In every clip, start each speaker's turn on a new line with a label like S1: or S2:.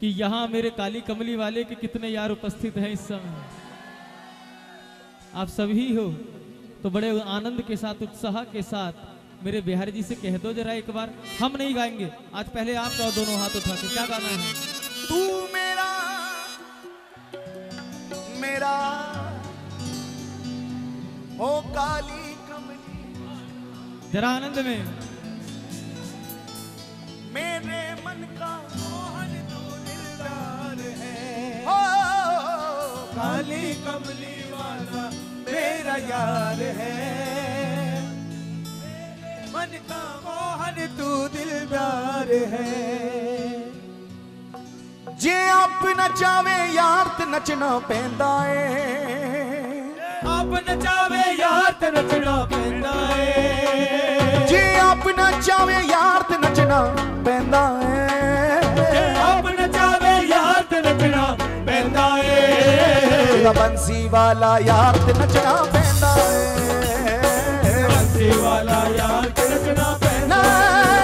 S1: कि यहाँ मेरे काली कमली वाले के कितने यार उपस्थित हैं इस समय। आप सभी हो तो बड़े आनंद के साथ उत्साह के साथ मेरे बिहारी जी से कह दो जरा एक बार। हम नहीं गाएँगे। आज पहले आप गाओ दोनों हाथ उठा के। क्या गाना है?
S2: तू मेरा मेरा ओ काली कमली।
S1: जरा आनंद में।
S2: मेरे मन का कमली वाला मेरा यार है। मन का मोहन, तू दिल प्यार है। जे आप नचावे यार नचना पैंदा है। आप
S1: नचावे यार नचना पैंदा है। जे आप
S2: नचावे यार नचना पैंदा है। मेरा बंसी वाला
S1: यार ते नचना पैंदा है। बंसी वाला
S2: यार ते नचना पैंदा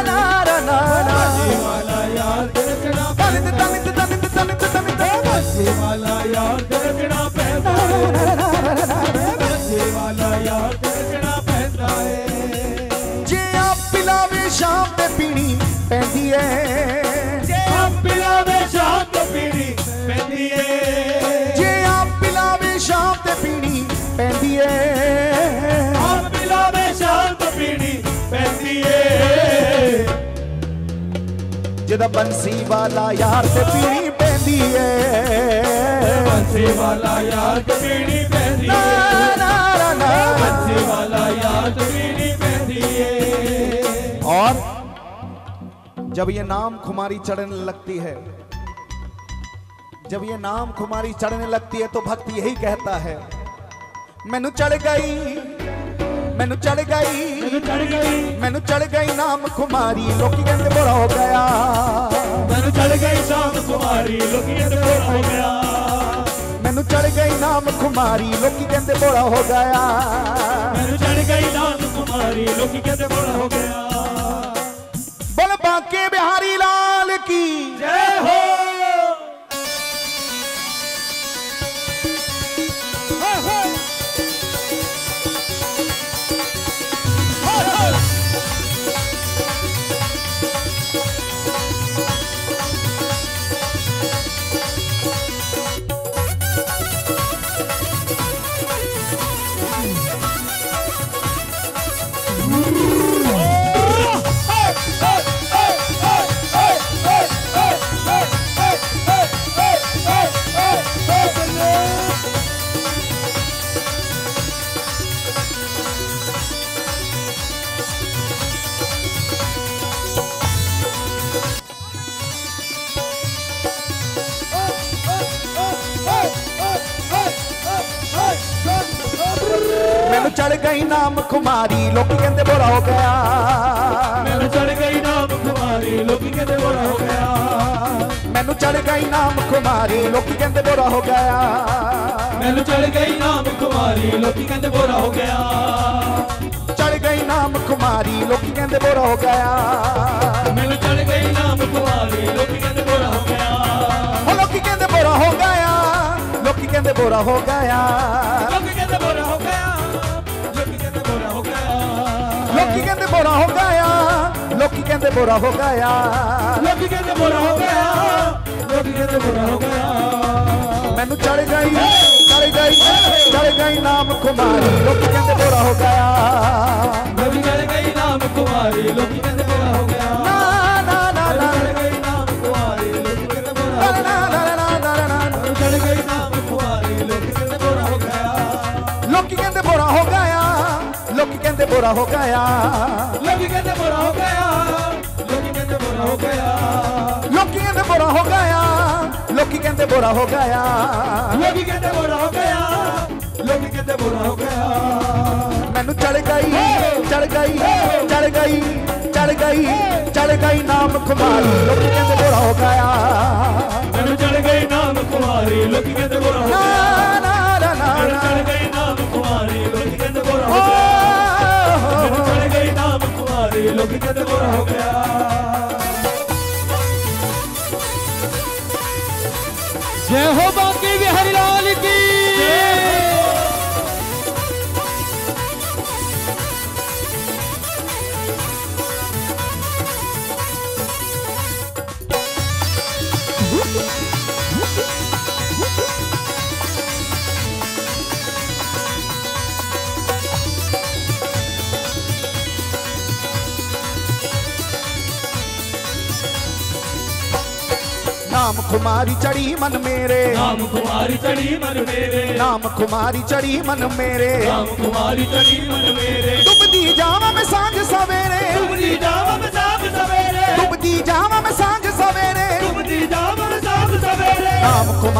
S2: ना ना ना ना।
S1: बंसी वाला यार ते नचना पैंदा
S2: तनित तनित तनित तनित
S1: बंसी वाला यार ते नचना
S2: पैंदा बंसी वाला यार ते नचना
S1: पैंदा है। जे आप पिलावे शाम ते पीनी पैंदी है। ਤੇ
S2: ਪੀਣੀ ਪੈਂਦੀ ਏ
S1: ਆਪ ਪਿਲਾਵੇ ਸ਼ਾਮ ਤੋਂ ਪੀਣੀ ਪੈਂਦੀ ਏ
S2: ਜਿਹਦਾ ਬੰਸੀ ਵਾਲਾ ਯਾਰ ਤੇ ਪੀਣੀ ਪੈਂਦੀ ਏ
S1: ਬੰਸੀ ਵਾਲਾ ਯਾਰ ਤੇ ਪੀਣੀ ਪੈਂਦੀ
S2: ਨਾ
S1: ਏ
S2: ਨਾ ਨਾ
S1: ਬੰਸੀ ਵਾਲਾ ਯਾਰ ਤੇ ਪੀਣੀ ਪੈਂਦੀ ਏ
S2: और जब ये नाम खुमारी चढ़ने लगती है जब ये नाम खुमारी चढ़ने लगती है तो भक्त यही कहता है मैनू चढ़ गई मैनू चढ़ गई
S1: मैनू चढ़ गई।
S2: मैनू चढ़ गई नाम खुमारी लोकी कहते बुरा हो गया। मैनू चढ़ गई नाम खुमारी लोकी कहते बुरा हो गया।
S1: मैनू चढ़ गई
S2: नाम खुमारी लोकी कहते बुरा
S1: हो गया।
S2: मैनू चढ़ गई नाम खुमारी लोकी कहते बुरा हो गया।
S1: बोल बाके बिहारी लाल की ਮੁਖਵਾਰੀ ਲੋਕੀ ਕਹਿੰਦੇ ਬੋਰਾ ਹੋ ਗਿਆ ਮੈਨੂੰ ਚੜ ਗਈ ਨਾ ਮੁਖਵਾਰੀ ਲੋਕੀ ਕਹਿੰਦੇ ਬੋਰਾ ਹੋ ਗਿਆ
S2: ਚੜ ਗਈ ਨਾ ਮੁਖਵਾਰੀ ਲੋਕੀ ਕਹਿੰਦੇ ਬੋਰਾ ਹੋ ਗਿਆ
S1: ਮੈਨੂੰ ਚੜ ਗਈ ਨਾ ਮੁਖਵਾਰੀ ਲੋਕੀ ਕਹਿੰਦੇ ਬੋਰਾ ਹੋ ਗਿਆ
S2: ਹੋ ਲੋਕੀ ਕਹਿੰਦੇ ਬੋਰਾ ਹੋ ਗਿਆ ਲੋਕੀ ਕਹਿੰਦੇ ਬੋਰਾ ਹੋ ਗਿਆ
S1: ਲੋਕੀ ਕਹਿੰਦੇ ਬੋਰਾ ਹੋ ਗਿਆ ਲੋਕੀ ਕਹਿੰਦੇ ਬੋਰਾ ਹੋ ਗਿਆ
S2: ਲੋਕੀ ਕਹਿੰਦੇ ਬੋਰਾ ਹੋ ਗਿਆ ਲੋਕੀ ਕਹਿੰਦੇ ਬੋਰਾ ਹੋ ਗਿਆ
S1: ਲੋਕੀ ਕਹਿੰਦੇ ਬੋਰਾ ਹੋ ਗਿਆ ਗੋਡੀਆਂ ਦੇ ਬੁਰਾ ਹੋ ਗਿਆ
S2: ਮੈਨੂੰ ਚੜ ਗਈ ਚੜ ਗਈ ਚੜ ਗਈ ਨਾਮ ਕੁਮਾਰੀ ਲੋਕੀ ਕਹਿੰਦੇ ਬੁਰਾ ਹੋ ਗਿਆ
S1: ਮੈਨੂੰ ਚੜ ਗਈ ਨਾਮ ਕੁਮਾਰੀ ਲੋਕੀ ਕਹਿੰਦੇ ਬੁਰਾ ਹੋ ਗਿਆ
S2: ਨਾ ਨਾ ਨਾ ਨਾ
S1: ਚੜ ਗਈ ਨਾਮ ਕੁਮਾਰੀ ਲੋਕੀ ਕਹਿੰਦੇ ਬੁਰਾ ਹੋ ਗਿਆ
S2: ਨਾ ਨਾ ਨਾ ਨਾ ਨਾ
S1: ਚੜ ਗਈ ਨਾਮ ਕੁਮਾਰੀ ਲੋਕੀ ਕਹਿੰਦੇ ਬੁਰਾ ਹੋ ਗਿਆ
S2: ਲੋਕੀ ਕਹਿੰਦੇ ਬੁਰਾ ਹੋ ਗਿਆ ਲੋਕੀ ਕਹਿੰਦੇ ਬੁਰਾ ਹੋ ਗਿਆ
S1: ਲੋਕੀ ਕਹਿੰਦੇ ਬੁਰਾ ਹੋ ਗਿਆ ਲੋਕੀ ਕਹਿੰਦੇ ਬੁਰਾ ਹੋ ਗਿਆ
S2: ਬੁਰਾ ਹੋ ਗਿਆ ਲੋਕੀ ਕਹਿੰਦੇ ਬੁਰਾ ਹੋ ਗਿਆ
S1: ਲੋਕੀ ਕਹਿੰਦੇ ਬੋਰਾ ਹੋ ਗਿਆ ਲੋਕੀ ਕਹਿੰਦੇ ਬੋਰਾ ਹੋ ਗਿਆ
S2: ਮੈਨੂੰ ਚੜ ਗਈ ਚੜ ਗਈ ਚੜ ਗਈ ਚੜ ਗਈ ਚੜ ਗਈ ਨਾਮ ਖੁਮਾਰੀ। ਲੋਕੀ ਕਹਿੰਦੇ ਬੁਰਾ ਹੋ ਗਿਆ
S1: ਮੈਨੂੰ ਚੜ ਗਈ ਨਾਮ ਕੁਮਾਰੀ ਲੋਕੀ
S2: कुमारी चढ़ी मन मेरे।
S1: नाम कुमारी चढ़ी मन मेरे।
S2: नाम कुमारी चढ़ी मन मेरे।
S1: नाम कुमारी चढ़ी मन मेरे।
S2: डुबदी जावा मैं साँझ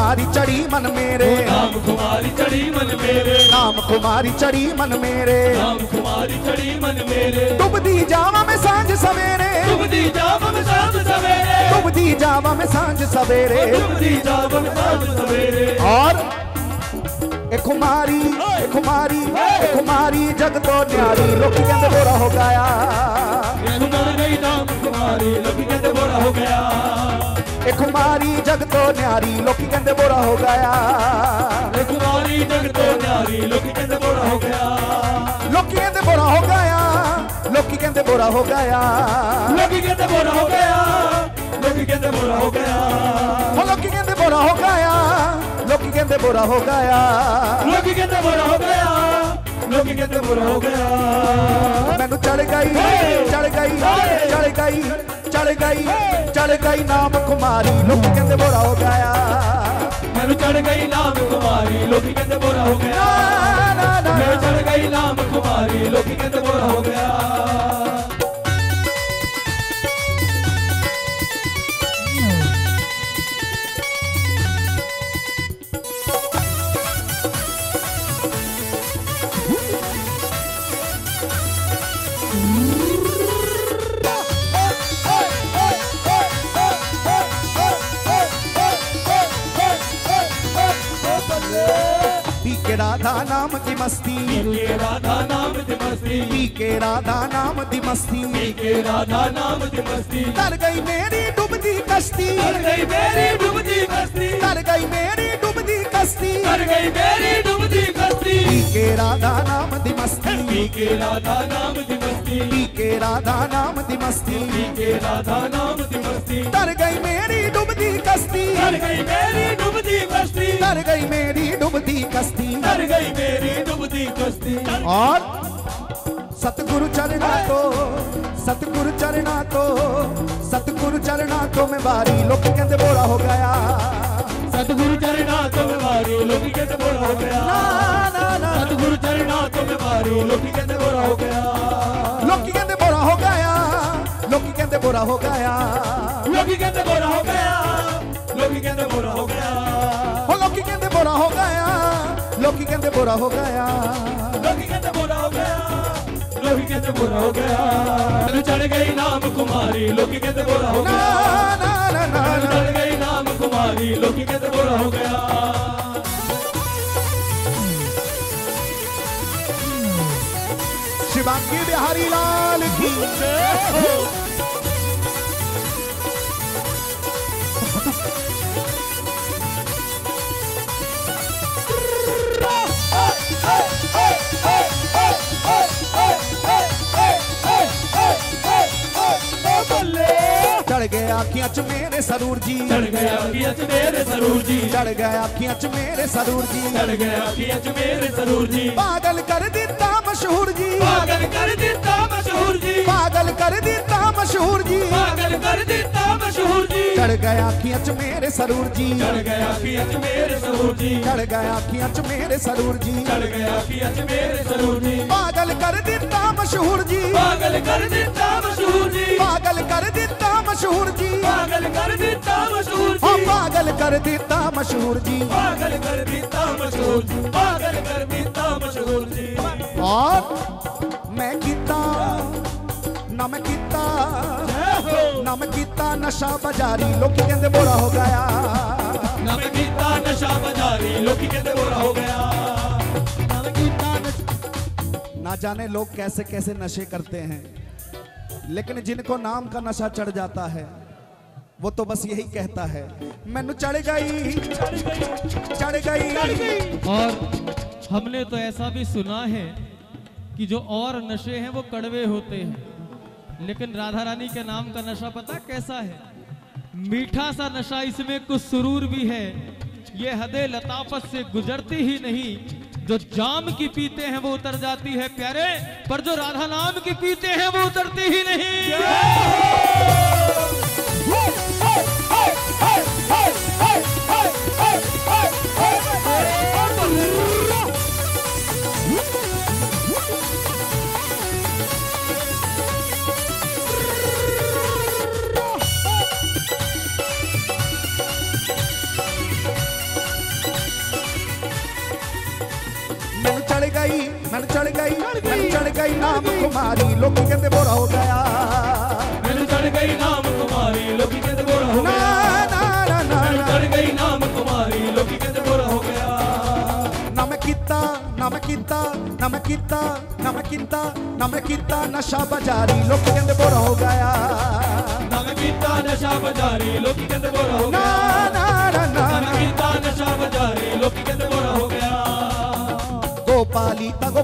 S2: कुमारी चढ़ी मन मेरे।
S1: नाम कुमारी चढ़ी मन मेरे।
S2: नाम कुमारी चढ़ी मन मेरे।
S1: नाम कुमारी चढ़ी मन मेरे।
S2: डुबदी जावा मैं साँझ सवेरे।
S1: डुबदी जावा मैं साथ सवेरे।
S2: डुबदी जावा मैं साँझ सवेरे।
S1: डुबदी जावा मैं साथ सवेरे।
S2: और ए कुमारी ए कुमारी ए कुमारी जग तो न्यारी। लोकी कहंदे बोरा हो गया।
S1: कुमारी
S2: जग तो न्यारी लोकी कहते बोरा हो गया
S1: कुमारी जग तो न्यारी लोकी कहते बोरा हो गया
S2: लोकी कहते बोरा हो गया लोकी कहते बोरा हो गया
S1: लोकी कहते बोरा हो गया लोकी कहते बोरा हो गया
S2: लोकी कहते बोरा हो गया लोकी कहते बोरा हो गया
S1: लोकी कहते बोरा हो गया ਲੋਕ ਕਿਤੇ ਬੁਰਾ ਹੋ ਗਿਆ
S2: ਮੈਨੂੰ ਚੜ ਗਈ ਚੜ ਗਈ ਚੜ ਗਈ ਚੜ ਗਈ ਚੜ ਗਈ ਨਾਮ ਕੁਮਾਰੀ ਲੋਕੀ ਕਹਿੰਦੇ ਬੁਰਾ ਹੋ ਗਿਆ
S1: ਮੈਨੂੰ ਚੜ ਗਈ ਨਾਮ ਕੁਮਾਰੀ
S2: ਲੋਕੀ ਕਹਿੰਦੇ ਬੁਰਾ
S1: ਹੋ ਗਿਆ ਮੈਨੂੰ ਚੜ ਗਈ ਨਾਮ ਕੁਮਾਰੀ ਲੋਕੀ ਕਹਿੰਦੇ ਬੁਰਾ
S2: ਹੋ ਗਿਆ राधा नाम की मस्ती।
S1: के राधा नाम की मस्ती।
S2: पी के राधा नाम की मस्ती।
S1: के राधा नाम की मस्ती।
S2: तर गई मेरी डूबती कश्ती।
S1: कर गई मेरी डूबती कश्ती।
S2: तर गई मेरी डूबती कश्ती।
S1: कर गई मेरी
S2: के राधा नाम दी मस्ती
S1: के राधा नाम दी मस्ती
S2: के राधा नाम दी मस्ती
S1: के राधा नाम दी मस्ती
S2: तर गई मेरी डूबती कश्ती।
S1: कर गई मेरी डूबती कश्ती।
S2: तर गई मेरी डूबती कश्ती।
S1: कर गई मेरी डूबती कश्ती।
S2: और सतगुरु चरना तो सतगुरु चरना तो सतगुरु चरना तो मैं बारी। लोग कहते बोरा हो गया।
S1: सतगुरु चरणा तो में मारी लोकी कहते बड़ा हो गया सतगुरु चरणा तो में मारी लोकी कहते बड़ा हो गया
S2: लोकी कहते बोरा हो गया लोकी कहते बोरा हो गया
S1: लोकी कहते बड़ा हो गया लोकी कहते बड़ा हो गया
S2: हो लोकी कहते बोरा हो गया लोकी कहते बोरा हो गया
S1: लोकी कहते बड़ा हो गया लोकी कहते बड़ा हो गया चढ़ गई नाम कुमारी लोकी कहते बड़ा हो गया
S2: शिवांगी बिहारी लाल की चढ़ गए आखियाँ च मेरे सरूर जी।
S1: चढ़ गया अखियाँ च मेरे सरूर जी।
S2: चढ़ गए च मेरे सरूर जी।
S1: चढ़ गया अखियाँ च मेरे सरूर जी।
S2: पागल कर दिता मशहूर जी।
S1: पागल
S2: पागल कर दिता मशहूर जी।
S1: पागल कर दिता मशहूर जी।
S2: चढ़ गए आखियाँ च मेरे सरूर जी।
S1: चढ़ गया अखियाँ च मेरे सरूर जी।
S2: चढ़ गए आखियाँ च मेरे सरूर जी।
S1: चढ़ गया अखियाँ च मेरे सरूर जी।
S2: पागल कर दिता मशहूर जी।
S1: पागल कर दिता मशहूर जी।
S2: पागल कर दिता मशहूर जी।
S1: पागल कर दिता मशहूर
S2: हाँ
S1: जी
S2: पागल कर दिता मशहूर जी।
S1: पागल कर दिता मशहूर जी। पागल कर दिता मशहूर जी।
S2: और मैं किता ना मैं किता ना मैं किता नशा बाजारी लोकी कहते बोरा हो गया
S1: ना मैं कीता नशा बाजारी लोकी कहते बुरा हो गया
S2: ना मैं कीता नश- ना जाने लोग कैसे कैसे नशे करते हैं लेकिन जिनको नाम का नशा चढ़ जाता है वो तो बस यही कहता है मैनू चढ़ गई
S1: ਚੜ ਗਈ
S2: चढ़ गई
S1: ਚੜ ਗਈ
S3: और हमने तो ऐसा भी सुना है कि जो और नशे हैं वो कड़वे होते हैं लेकिन राधा रानी के नाम का नशा पता कैसा है? मीठा सा नशा इसमें कुछ सुरूर भी है। ये हदे लताफत से गुजरती ही नहीं। जो जाम की पीते हैं वो उतर जाती है प्यारे, पर जो राधा नाम की पीते हैं वो उतरती ही नहीं।
S2: ਮੈਨੂੰ ਚੜ ਗਈ ਮੈਨੂੰ ਚੜ ਗਈ ਨਾਮ ਕੁਮਾਰੀ ਲੋਕੀ ਕਹਿੰਦੇ ਬੋਰਾ ਹੋ ਗਿਆ।
S1: ਮੈਨੂੰ ਚੜ ਗਈ ਨਾਮ ਕੁਮਾਰੀ ਲੋਕੀ ਕਹਿੰਦੇ ਬੋਰਾ ਹੋ ਗਿਆ।
S2: ਨਾ ਨਾ ਨਾ
S1: ਮੈਨੂੰ ਚੜ ਗਈ ਨਾਮ ਕੁਮਾਰੀ ਲੋਕੀ ਕਹਿੰਦੇ ਬੋਰਾ ਹੋ ਗਿਆ।
S2: ਨਾ ਮੈਂ ਕੀਤਾ ਨਾ ਮੈਂ ਕੀਤਾ ਨਾ ਮੈਂ ਕੀਤਾ ਨਾ ਮੈਂ ਕੀਤਾ ਨਾ ਮੈਂ ਕੀਤਾ ਨਸ਼ਾ ਬਜ਼ਾਰੀ ਲੋਕ ਕਹਿੰਦੇ ਬੋਰਾ ਹੋ ਗਿਆ।
S1: ਨਾ ਮੈਂ ਕੀਤਾ ਨਸ਼ਾ ਬਜ਼ਾਰੀ ਲੋਕ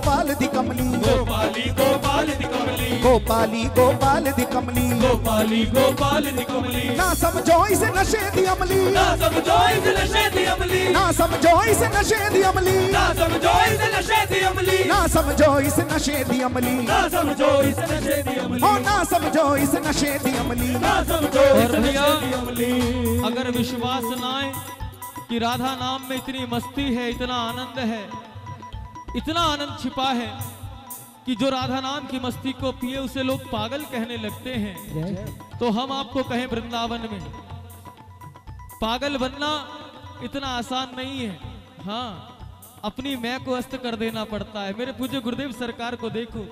S2: गोपाल
S1: दी कमली। गोपाली गोपाल
S2: दी कमली। गोपाली गोपाल
S1: दी कमली। गोपाली गोपाल
S2: दी कमली। ना समझो इस नशे
S1: दी अमली। ना समझो इस नशे
S2: दी अमली। ना समझो इस नशे
S1: दी अमली। ना समझो इस नशे
S2: दी अमली। ना समझो इस नशे
S1: दी अमली। ना समझो इस नशे
S2: दी अमली। ओ ना समझो इस नशे
S1: दी अमली। ना
S3: समझो इस
S1: नशे दी अमली।
S3: अगर विश्वास ना है कि राधा नाम में इतनी मस्ती है इतना आनंद है इतना आनंद छिपा है कि जो राधा नाम की मस्ती को पिए, उसे लोग पागल कहने लगते हैं। तो हम आपको कहें वृंदावन में, पागल बनना इतना आसान नहीं है। हाँ अपनी मैं को अस्त कर देना पड़ता है। मेरे पूज्य गुरुदेव सरकार को देखो,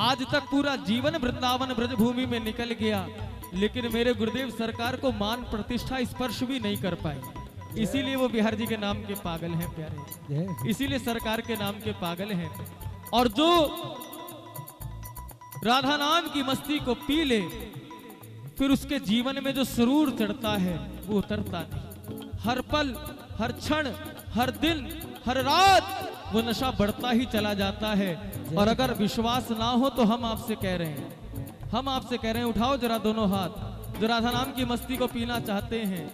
S3: आज तक पूरा जीवन वृंदावन ब्रजभूमि में निकल गया, लेकिन मेरे गुरुदेव सरकार को मान प्रतिष्ठा स्पर्श भी नहीं कर पाए। इसीलिए वो बिहार जी के नाम के पागल हैं प्यारे। इसीलिए सरकार के नाम के पागल हैं। और जो राधा नाम की मस्ती को पी ले फिर उसके जीवन में जो सुरूर चढ़ता है वो उतरता नहीं। हर पल हर क्षण हर दिन हर रात वो नशा बढ़ता ही चला जाता है। और अगर विश्वास ना हो तो हम आपसे कह रहे हैं। हम आपसे कह रहे हैं उठाओ जरा दोनों हाथ। जो राधा नाम की मस्ती को पीना चाहते हैं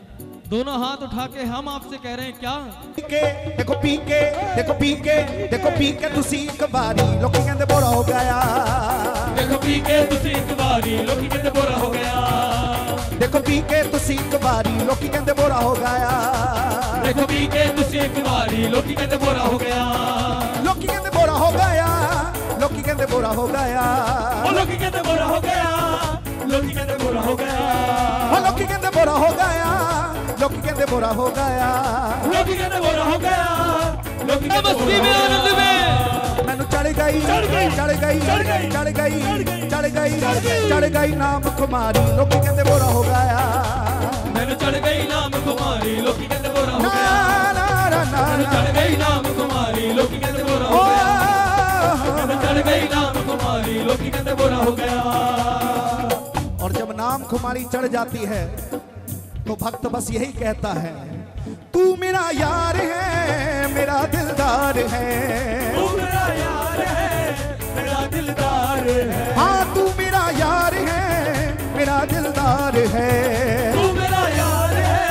S3: दोनों हाथ उठा के हम आपसे कह रहे हैं क्या
S2: ਪੀ ਕੇ ਦੇਖੋ ਪੀ ਕੇ ਦੇਖੋ ਪੀ ਕੇ ਦੇਖੋ ਪੀ ਕੇ ਤੁਸੀਂ ਇੱਕ ਵਾਰੀ ਲੋਕੀ ਕਹਿੰਦੇ ਬੋਰਾ ਹੋ ਗਿਆ
S1: ਦੇਖੋ ਪੀ ਕੇ ਤੁਸੀਂ ਇੱਕ ਵਾਰੀ ਲੋਕੀ ਕਹਿੰਦੇ ਬੋਰਾ ਹੋ ਗਿਆ
S2: ਦੇਖੋ ਪੀ ਕੇ ਤੁਸੀਂ ਇੱਕ ਵਾਰੀ ਲੋਕੀ ਕਹਿੰਦੇ ਬੋਰਾ ਹੋ ਗਿਆ
S1: ਦੇਖੋ ਪੀ ਕੇ ਤੁਸੀਂ ਇੱਕ ਵਾਰੀ ਲੋਕੀ ਕਹਿੰਦੇ ਬੋਰਾ ਹੋ ਗਿਆ
S2: ਲੋਕੀ ਕਹਿੰਦੇ ਬੋਰਾ ਹੋ ਗਿਆ ਲੋਕੀ ਕਹਿੰਦੇ ਬੋਰਾ ਹੋ ਗਿਆ
S1: ਉਹ ਲੋਕੀ ਕਹਿੰਦੇ ਬੋਰਾ ਹੋ ਗਿਆ ਲੋਕੀ ਕਹਿੰਦੇ ਬੋਰਾ ਹੋ ਗਿਆ
S2: ਉਹ ਲੋਕੀ ਕਹਿੰਦੇ ਬੋਰਾ ਹੋ ਗਿਆ ਲੋਕੀ ਕਹਿੰਦੇ ਬੋਰਾ ਹੋ ਗਿਆ
S1: ਲੋਕੀ ਕਹਿੰਦੇ ਬੋਰਾ ਹੋ ਗਿਆ ਲੋਕੀ ਕਹਿੰਦੇ
S3: मस्ती में आनंद में
S2: ਮੈਨੂੰ ਚੜ ਗਈ
S1: ਚੜ੍ਹ ਗਈ,
S2: ਚੜ ਗਈ
S1: ਚੜ੍ਹ ਗਈ,
S2: ਚੜ ਗਈ
S1: ਚੜ੍ਹ ਗਈ,
S2: ਚੜ ਗਈ
S1: ਚੜ੍ਹ ਗਈ।
S2: ਚੜ ਗਈ ਨਾਮ ਕੁਮਾਰੀ ਲੋਕੀ ਕਹਿੰਦੇ ਬੋਰਾ ਹੋ ਗਿਆ
S1: ਮੈਨੂੰ ਚੜ ਗਈ ਨਾਮ ਕੁਮਾਰੀ ਲੋਕੀ ਕਹਿੰਦੇ ਬੋਰਾ ਹੋ
S2: ਨਾ
S1: ਗਿਆ
S2: ਨਾ ਨਾ ਨਾ
S1: ਮੈਨੂੰ
S2: ਨਾ
S1: ਚੜ ਗਈ ਨਾਮ ਕੁਮਾਰੀ ਲੋਕੀ ਕਹਿੰਦੇ ਬੋਰਾ ਹੋ ਗਿਆ
S2: ਓ
S1: ਮੈਨੂੰ ਚੜ ਗਈ ਨਾਮ ਕੁਮਾਰੀ ਲੋਕੀ ਕਹਿੰਦੇ ਬੋਰਾ ਹੋ ਗਿਆ
S2: और जब नाम खुमारी चढ़ जाती है तो भक्त बस यही कहता
S1: है तू मेरा यार है मेरा दिलदार है।
S2: तू मेरा यार है मेरा दिलदार है।
S1: हाँ
S2: तू मेरा यार है मेरा दिलदार है।
S1: तू मेरा यार है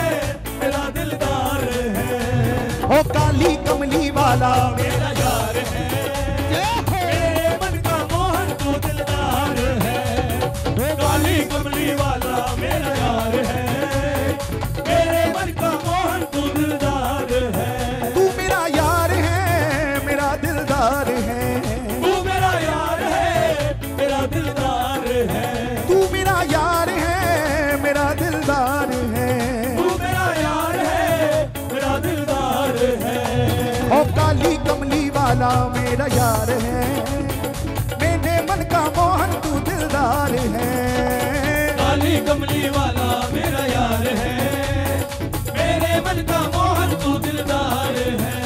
S1: मेरा दिलदार है।
S2: ओ काली कमली वाला। मेरा यार है। मन का मोहन तू दिलदार है।
S1: काली कमली वाला। कमली वाला मेरा यार है। मेरे मन का मोहन तू दिलदार है।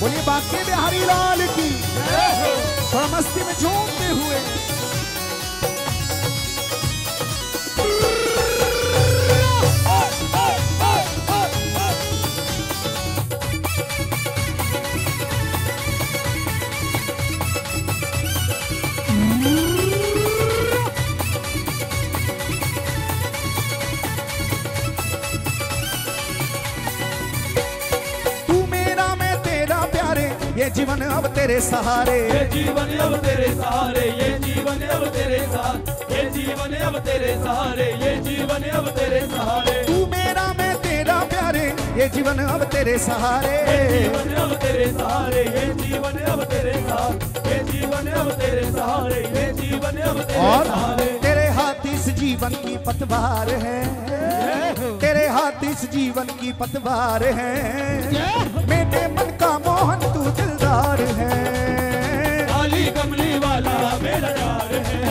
S2: बोलिए बाकी बिहारी लाल की। थोड़ा मस्ती में झूमते हुए। सहारे।
S1: ये जीवन अब तेरे सहारे ये जीवन अब तेरे सहारे ये जीवन अब तेरे सहारे ये जीवन अब तेरे सहारे।
S2: तू मेरा मैं तेरा प्यारे ये जीवन अब तेरे सहारे।
S1: ये जीवन अब तेरे सहारे ये जीवन अब तेरे सहारे ये जीवन अब तेरे सहारे ये जीवन अब तेरे सहारे।
S2: तेरे हाथ इस जीवन की पतवार है। तेरे हाथ इस जीवन की पतवार है। दिलदार है।
S1: काली कमली वाला मेरा यार है।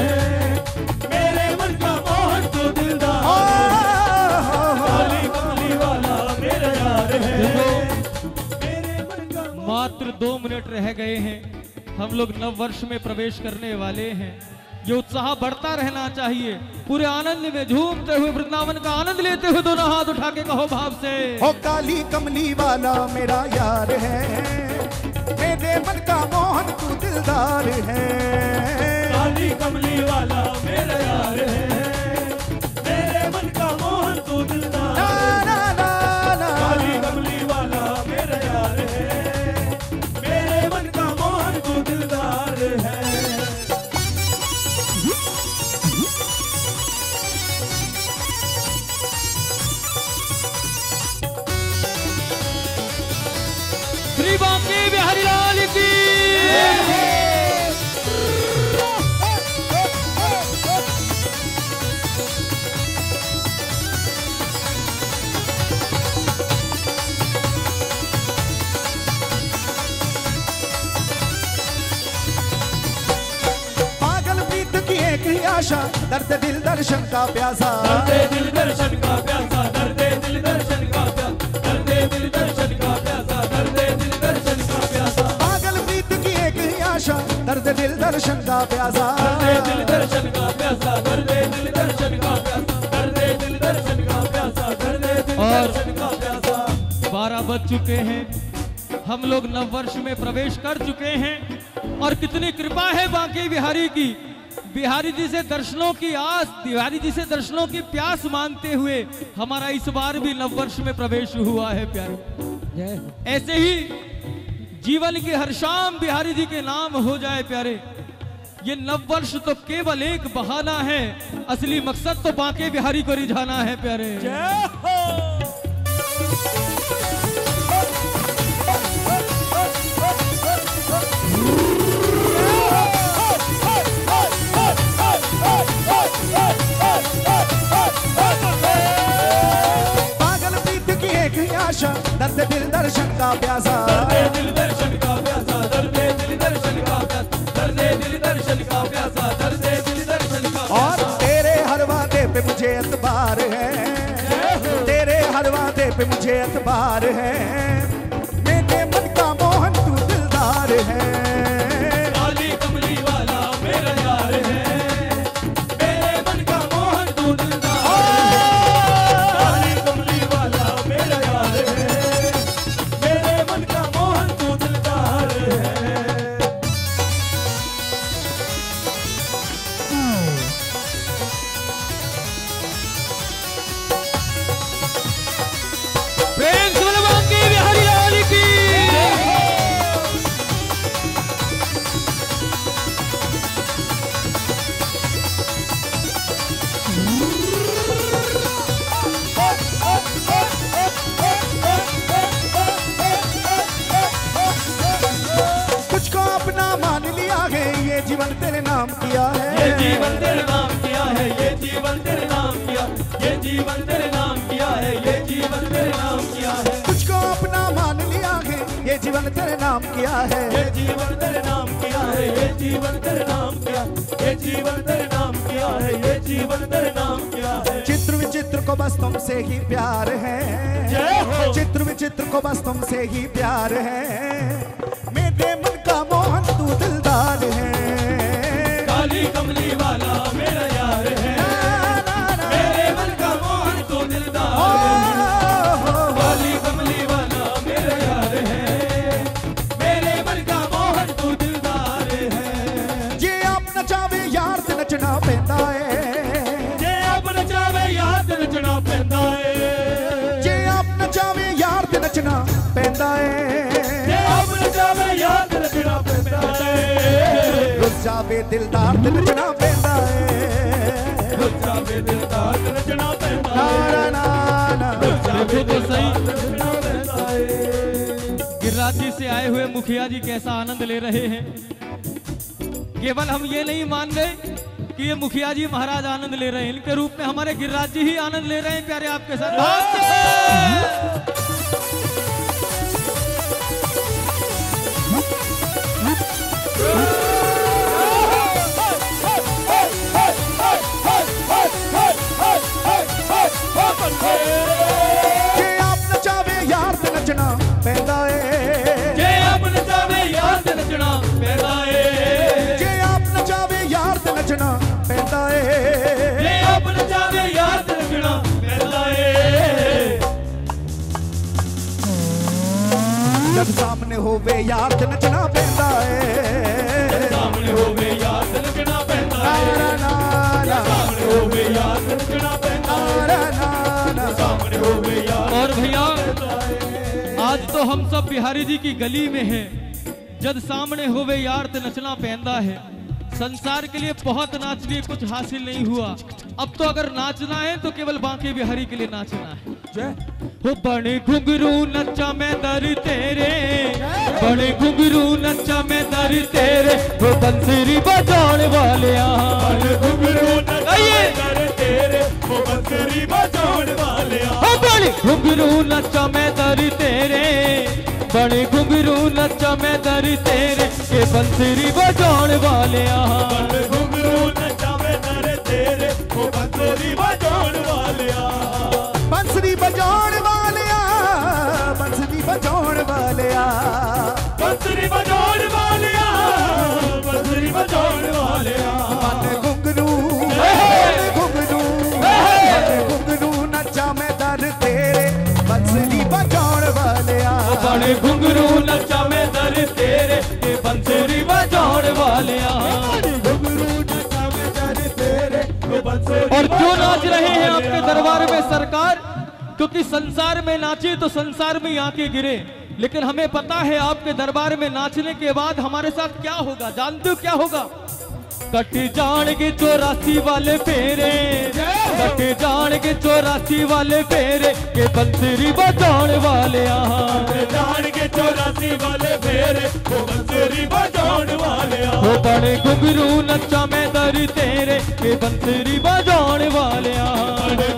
S1: मेरे मन का मोहन तो दिलदार काली कमली वाला मेरा यार है। मेरे मन का
S3: मात्र दो मिनट रह गए हैं। हम लोग नव वर्ष में प्रवेश करने वाले हैं। ये उत्साह बढ़ता रहना चाहिए। पूरे आनंद में झूमते हुए वृंदावन का आनंद लेते हुए दोनों हाथ उठा के कहो भाव से।
S2: ओ काली कमली वाला मेरा यार है। मेरे मन का मोहन तू दिलदार है।
S1: काली कमली वाला मेरा यार है।
S2: दर्शन का प्यासा
S1: दर्दे दिल दर्शन का प्यासा दर्दे दिल दर्शन का प्यासा दर्दे दिल दर्शन का प्यासा दर्दे दिल दर्शन का प्यासा
S2: पागल प्रीत की एक ही आशा दर्द दिल दर्शन का प्यासा
S1: दर्दे दिल दर्शन का प्यासा दर्दे दिल दर्शन का प्यासा दर्दे दिल दर्शन का प्यासा दर्दे दिल
S3: और-
S1: दर्शन का प्यासा
S3: बारह बज चुके हैं हम लोग नव वर्ष में प्रवेश कर चुके हैं और कितनी कृपा है बांके बिहारी की बिहारी जी से दर्शनों की आस, बिहारी जी से दर्शनों की प्यास मानते हुए हमारा इस बार भी नव वर्ष में प्रवेश हुआ है, प्यारे। ऐसे ही जीवन की हर शाम बिहारी जी के नाम हो जाए, प्यारे। ये नव वर्ष तो केवल एक बहाना है, असली मकसद तो बांके बिहारी को रिझाना है, प्यारे।
S2: पागल आशा दर्द दिल दर्शन का प्यासा।
S1: दर्दे दिल दर्शन का प्यासा दर्द दिल दर्शन का प्यासा दर्द दिल दर्शन का प्यासा दर्द दिल दर्शन का
S2: और तेरे हर वादे पे मुझे एतबार है। तेरे हर वादे पे मुझे एतबार है। नाम क्या।
S1: ये जीवन तेरे नाम क्या है ये जीवन तेरे नाम क्या है।
S2: चित्र विचित्र को बस तुमसे ही प्यार है।
S1: जय हो।
S2: चित्र विचित्र को बस तुमसे ही प्यार है। मेरे मन का मोहन तू दिलदार है।
S1: काली कमली वाला
S2: ਜਾਵੇ ਦਿਲਦਾਰ ਤੇ ਨੱਚਣਾ ਪੈਂਦਾ ਏ
S1: ਜਾਵੇ ਦਿਲਦਾਰ ਤੇ ਨੱਚਣਾ ਪੈਂਦਾ
S2: ਨਾ
S1: ਏ
S2: ਨਾ ਨਾ ਨਾ
S3: देखो तो सही
S1: ਨੱਚਣਾ ਪੈਂਦਾ ਏ
S3: गिरिराज जी से आए हुए मुखिया जी कैसा आनंद ले रहे हैं केवल हम ये नहीं मान रहे कि ये मुखिया जी महाराज आनंद ले रहे हैं इनके रूप में हमारे गिरिराज जी ही आनंद ले रहे हैं प्यारे आपके साथ
S2: ਯਾਰ ਤੇ ਨੱਚਣਾ ਪੈਂਦਾ ਏ
S3: जे आप नचावे यार से नचना पैदा है
S2: ਜਦ ਸਾਹਮਣੇ ਹੋਵੇ ਯਾਰ ਤੇ ਨੱਚਣਾ ਪੈਂਦਾ ਏ
S1: ਸਾਹਮਣੇ ਹੋਵੇ ਯਾਰ ਤੇ ਨੱਚਣਾ ਪੈਂਦਾ
S2: ਨਾ
S1: ਏ
S2: ਨਾ ਨਾ ਨਾ
S1: ਸਾਹਮਣੇ ਹੋਵੇ ਯਾਰ ਤੇ ਨੱਚਣਾ ਪੈਂਦਾ ਏ
S2: ਨਾ ਨਾ ਨਾ
S1: ਸਾਹਮਣੇ ਹੋਵੇ ਯਾਰ
S3: और भैया आज तो हम सब बिहारी जी की गली में हैं जब सामने होवे यार ते नचना पैंदा है संसार के लिए बहुत नाच लिए कुछ हासिल नहीं हुआ। अब तो अगर नाचना है तो केवल बांके बिहारी के लिए नाचना है। हो बड़े घुंगरू नचा मैं दर तेरे। बड़े घुंगरू नचा मैं दर तेरे। वो बंसरी बजाने वाले घुंगरू नचा मैं दर तेरे। बने घुंगरू नचा मैं दर तेरे के बंसरी बजाण वाले बड़े नचा मैं दर तेरे बंसरी बजाण वाले बंसरी बजाण वाले बंसरी बजाण वाले बंसरी बजाण क्योंकि संसार में नाचे तो संसार में आके गिरे। लेकिन हमें पता है आपके दरबार में नाचने के बाद हमारे साथ क्या होगा? जानते हो क्या होगा? कट जाएँगे चौरासी वाले फेरे। कट जाएँगे चौरासी वाले फेरे। के बंसरी बजाण वाले
S1: जाएँगे चौरासी वाले फेरे। वो बंसरी बजाण वाले
S3: वो बड़े घुंगरू नचा मैं दर तेरे। के बंसरी बजाण वाले
S2: बड़े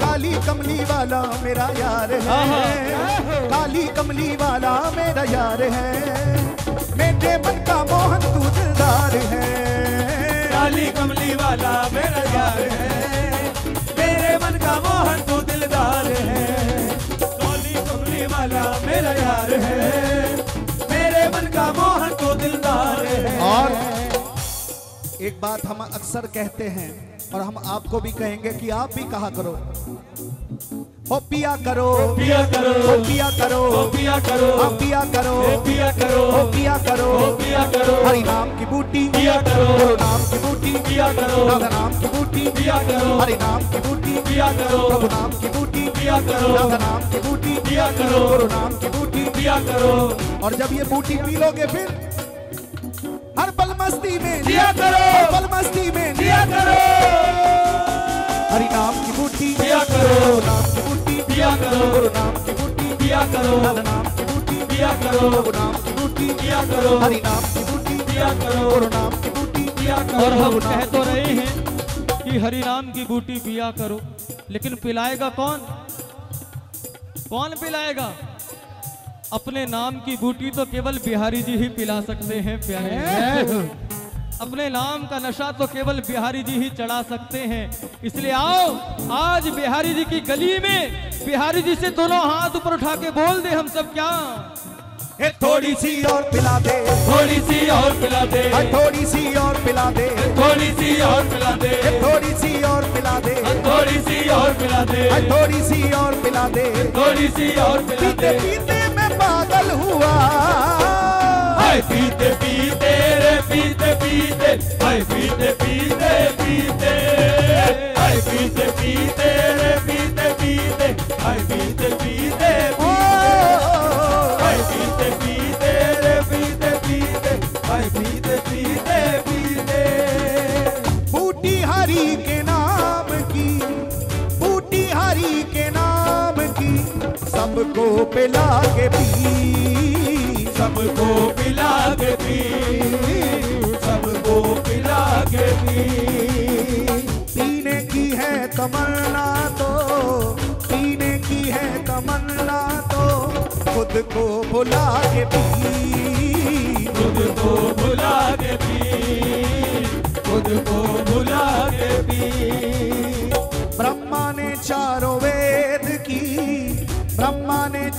S2: काली कमली वाला मेरा यार है। हाँ, हाँ।
S1: काली कमली वाला मेरा यार है। मेरे मन का मोहन तू दिलदार है। काली कमली वाला मेरा यार है।
S2: एक बात हम अक्सर कहते हैं और हम आपको भी कहेंगे कि आप भी कहा करो हो पिया करो
S1: पिया करो
S2: हो पिया करो
S1: ओ पिया करो
S2: आप पिया करो
S1: ओ पिया करो
S2: हो पिया करो
S1: ओ पिया करो
S2: हरि नाम की बूटी
S1: पिया करो
S2: गुरु नाम की बूटी
S1: पिया करो
S2: राधा नाम की बूटी
S1: पिया करो
S2: हरि नाम की बूटी
S1: पिया करो
S2: प्रभु नाम की बूटी
S1: पिया करो
S2: राधा नाम की बूटी
S1: पिया करो
S2: गुरु नाम की बूटी
S1: पिया करो
S2: और जब ये बूटी पी लोगे फिर हर पल मस्ती में
S1: जिया करो।
S2: हर पल मस्ती में
S1: पिया करो।
S2: हरि नाम की बूटी
S1: पिया करो।
S2: नाम की बूटी
S1: पिया करो।
S2: गुरु नाम की बूटी
S1: पिया करो।
S2: नाम की बूटी
S1: पिया करो।
S2: नाम की बूटी
S1: पिया करो।
S2: हरि नाम की बूटी
S1: पिया करो।
S2: गुरु नाम की बूटी
S1: पिया
S3: और हम कह तो रहे हैं कि हरि नाम की बूटी पिया करो। लेकिन पिलाएगा कौन? कौन पिलाएगा? अपने नाम की बूटी तो केवल बिहारी जी ही पिला सकते हैं प्यारे। अपने नाम का नशा तो केवल बिहारी जी ही चढ़ा सकते हैं। इसलिए आओ आज बिहारी जी की गली में बिहारी जी से दोनों हाथ ऊपर उठा के बोल दे हम सब क्या।
S2: ए थोड़ी सी और पिला दे।
S1: थोड़ी सी और पिला दे।
S2: आ, थोड़ी सी और पिला दे।
S1: थोड़ी सी और पिला दे।
S2: ए, थोड़ी सी और पिला दे।
S1: थोड़ी सी और पिला दे।
S2: आ, थोड़ी सी और पिला दे।
S1: थोड़ी सी और पिला दे।
S2: पागल हुआ।
S1: हाय पीते पीते रे पीते पीते। हाय पीते पीते पीते।
S2: पिला के पी।
S1: सबको पिला के पी। सबको पिला के पी।
S2: पीने की है तमन्ना तो पीने की है तमन्ना तो खुद को भुला के पी।
S1: खुद को भुला के पी। खुद को भुला के पी।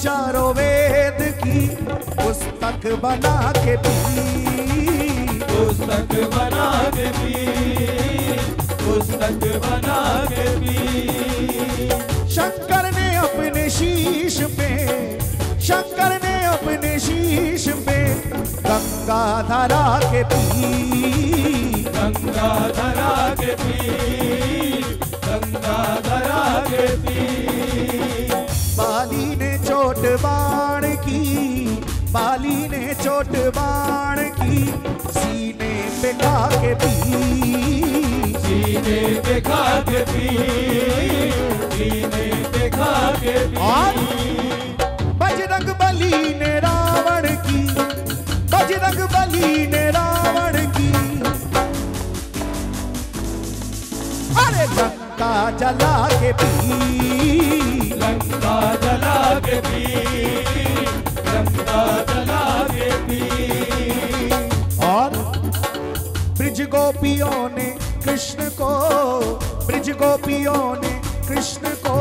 S2: चारों वेद की पुस्तक बना के पी।
S1: पुस्तक बना के पी। पुस्तक बना के पी।
S2: शंकर ने अपने शीश पे शंकर ने अपने शीश पे गंगा धरा के पी।
S1: गंगा धरा के पी। गंगा धरा के पी।
S2: चोट बाण की बाली ने चोट बाण की सीने पे खा के पी।
S1: सीने पे खा के पी सीने पे खा के पी।
S2: और बजरंग बली ने रावण की बजरंग बली ने रावण की। अरे गंगा जला के पी।
S1: लंका जला के पी लंका जला के पी
S2: और ब्रिज गोपियों ने कृष्ण को ब्रिज गोपियों ने कृष्ण को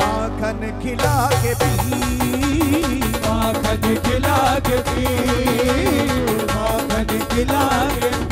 S2: माखन खिला के पी
S1: माखन खिला के पी माखन खिला के पी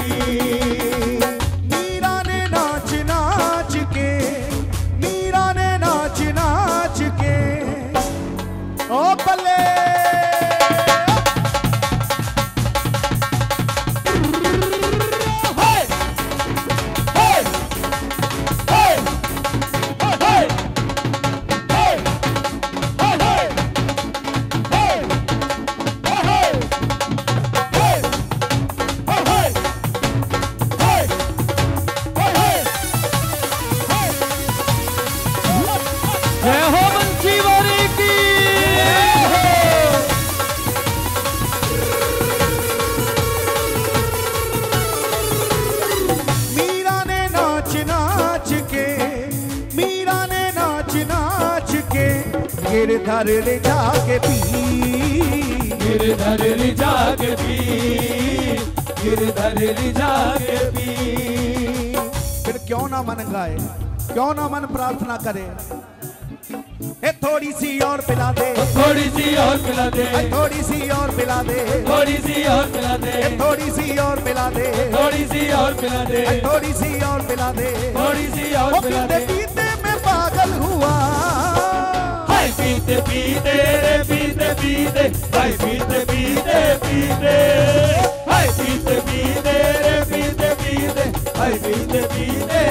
S3: जय हो बंसी वारी की।
S2: मीरा ने नाच नाच के मीरा ने नाच नाच के गिरधर ले जाके पी
S1: गिरधर लिजा के पी गिरधर लिजा के पी
S2: फिर क्यों ना मन गाए क्यों ना मन प्रार्थना करे? ए थोड़ी सी और पिला दे।
S1: थोड़ी सी और पिला दे।
S2: थोड़ी सी और पिला दे।
S1: थोड़ी सी और पिला दे।
S2: थोड़ी सी और पिला दे।
S1: थोड़ी सी और पिला दे।
S2: थोड़ी सी और पिला दे।
S1: थोड़ी सी और पिला दे।
S2: पीते मैं पागल हुआ।
S1: हाय पीते पीते रे पीते पीते। हाय पीते पीते पीते। हाय पीते पीते रे पीते पीते। हाय पीते पीते।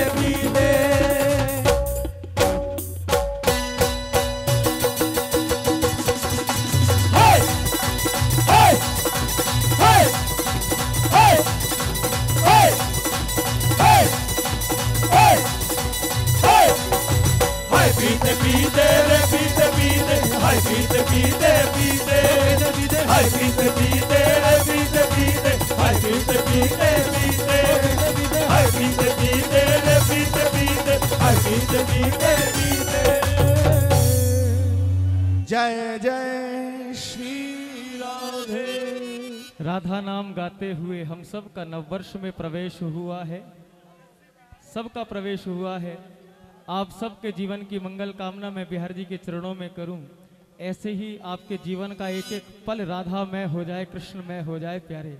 S3: हम सब का नववर्ष में प्रवेश हुआ है। सबका प्रवेश हुआ है। आप सबके जीवन की मंगल कामना मैं बिहार जी के चरणों में करूँ। ऐसे ही आपके जीवन का एक एक पल राधा मैं हो जाए, कृष्ण मैं हो जाए, प्यारे